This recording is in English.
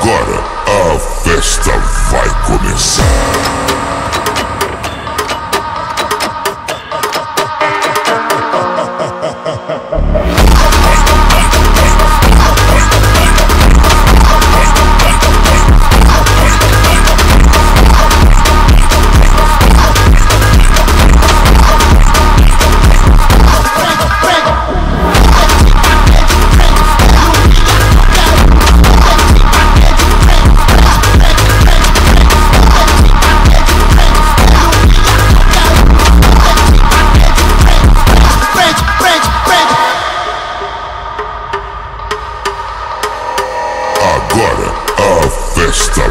Agora a festa. agora a festa